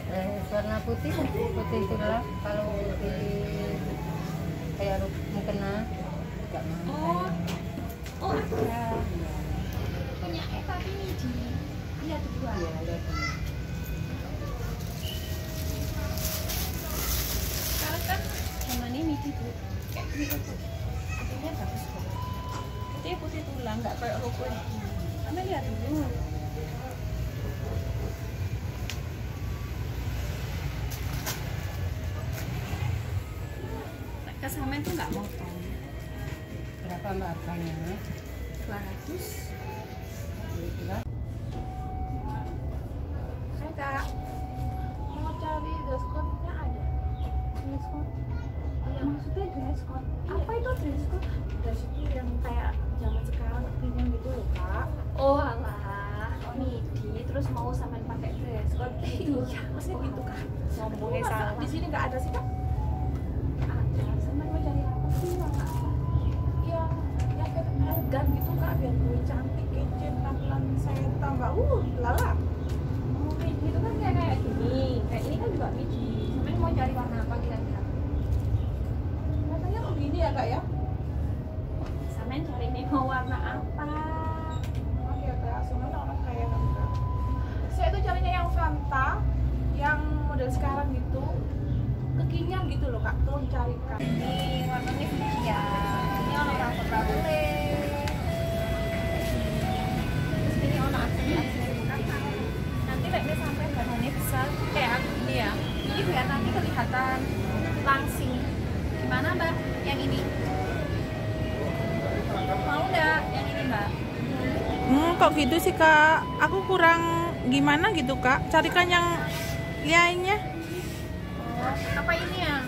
dress warna putih putih tulang kalau di kayak mukena nggak mau Oh, oh ada. Punya eh tapi ini di iya dua. Iya, ada. Sekarang kan zaman ini midi tuh. Putihnya bagus kok. Putih putih tulang nggak kayak rokok. Anda lihat dulu. Kesamen tuh nggak motong. berapa mbak harganya 200 Kira-kira? Hai kak, mau cari dress code-nya ada? Dress code? Ya maksudnya dress code. Apa itu dress code? Dress itu yang kayak zaman sekarang kekinian gitu loh kak. Oh alah, midi terus mau sampean pakai dress code gitu. Iya, maksudnya gitu kak. Ngomongnya Masa salah. Di sini nggak ada sih kak? Sampean mau cari apa sih? Apa? Iya, yang kayak elegan gitu kak, biar gue cantik, kece, penampilan saya tambah, uh, lala. Oh, midi itu kan kayak kayak gini. Kayak ini kan juga midi. Sampean mau cari warna apa kira-kira? Katanya begini ya kak ya? Sampean cari ini mau warna apa? Oke kak, sebenarnya orang kaya kan kak. Saya tuh carinya yang Fanta, yang model sekarang gitu, kekinian gitu loh kak, tolong cari kak. Ini warnanya fuchsia. Ini ono yang ultraviolet. Terus ini ono asli asli Nanti like sampai bahannya bisa kayak aku ini ya. Ini biar nanti kelihatan langsing. Gimana mbak? Yang ini? Mau nggak yang ini mbak? Hmm, kok gitu sih kak? Aku kurang gimana gitu kak? Carikan yang lainnya. Oh, apa ini ya?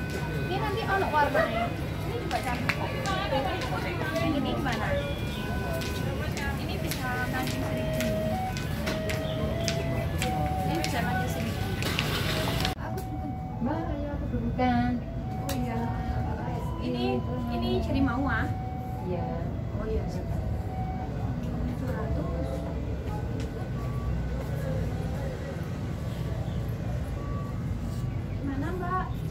Ini nanti ono warnanya. Ini juga cantik kok. Yang ini gimana? Ini bisa nanti seribu. Ini bisa nanti seribu. mbak ayo aku dulukan Oh iya. Ini ini jadi mau ah? iya Oh iya. that?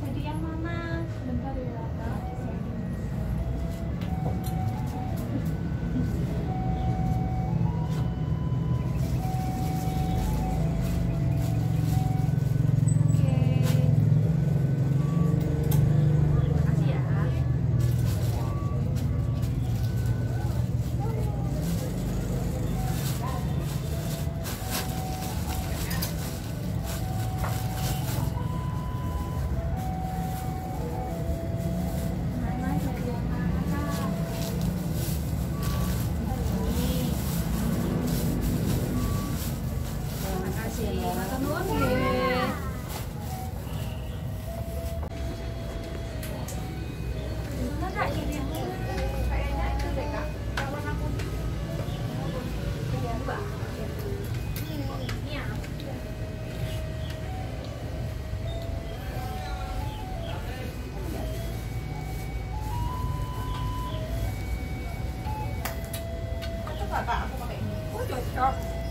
Ôi trời trời.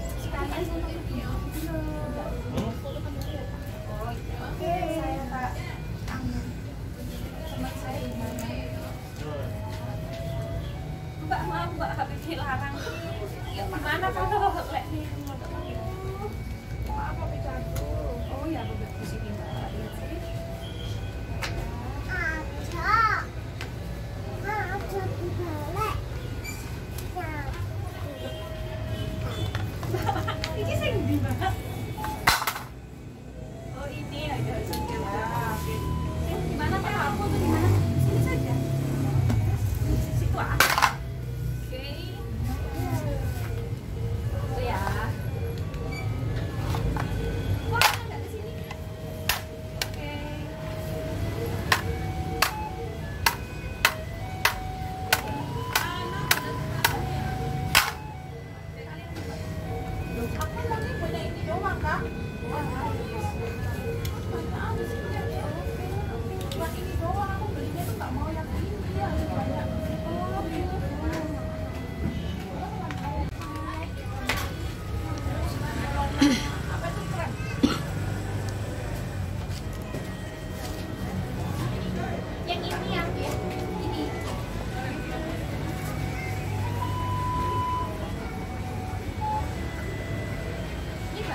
Mbak. Maaf Mbak, HPG larang. Ya, Gimana kalau 何?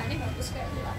ini bagus kayak gila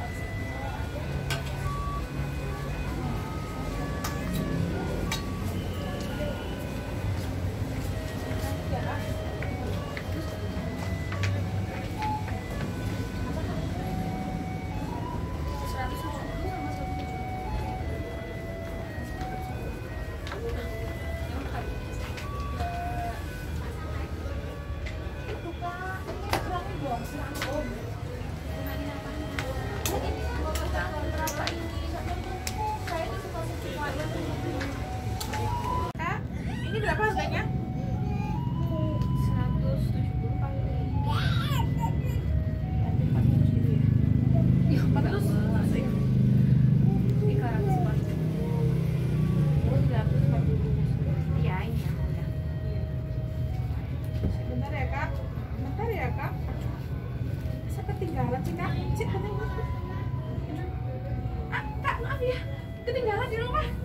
sih? Cik. Gitu. Ah, kak, maaf ya. Ketinggalan di rumah.